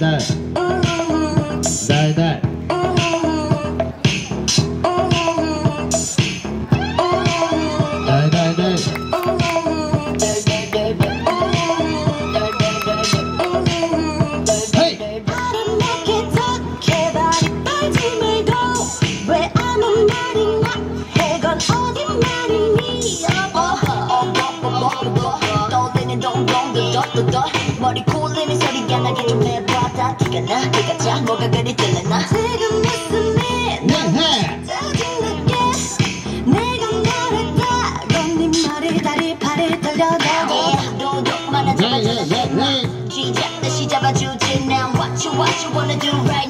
that. Say that. Don't don't 티가 나 그가자 뭐가 그리 들렸나? 지금 있으면 난 짜증나게 내가 너를 따라 네 머리 다리 발을 떨려내고 도둑만은 잡아주지 쥐잡듯이 잡아주지. Now what you what you wanna do right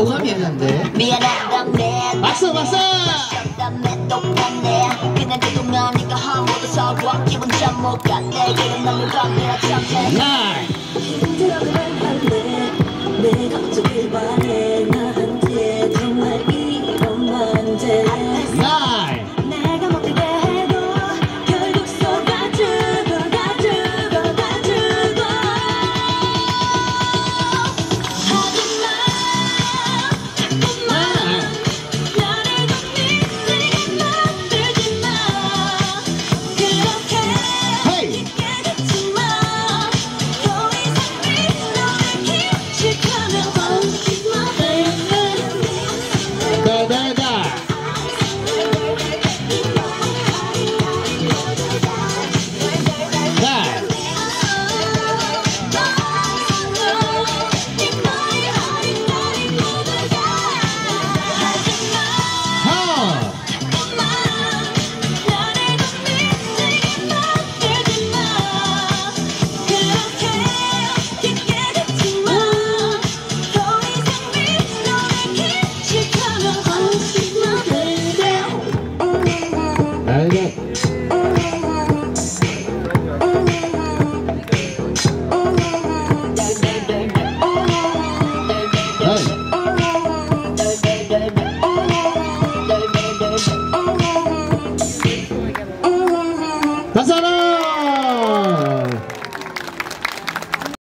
소감이 했는데. 미안하다네. 맞어 야!